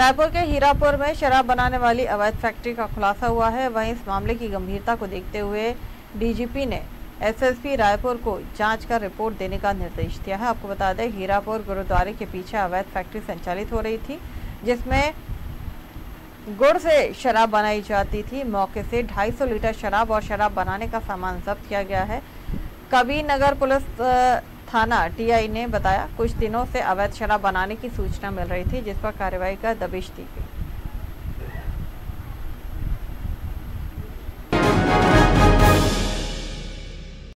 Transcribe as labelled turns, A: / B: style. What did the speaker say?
A: रायपुर के हीरापुर में शराब बनाने वाली अवैध फैक्ट्री का खुलासा हुआ है। वहीं इस मामले की गंभीरता को देखते हुए डीजीपी ने एसएसपी रायपुर को जाँच कर रिपोर्ट देने का निर्देश दिया है। आपको बता दें, हीरापुर गुरुद्वारे के पीछे अवैध फैक्ट्री संचालित हो रही थी, जिसमें गुड़ से शराब बनाई जाती थी। मौके से 250 लीटर शराब और शराब बनाने का सामान जब्त किया गया है। कबीर नगर पुलिस थाना टीआई ने बताया, कुछ दिनों से अवैध शराब बनाने की सूचना मिल रही थी, जिस पर कार्रवाई का दबिश दी गई।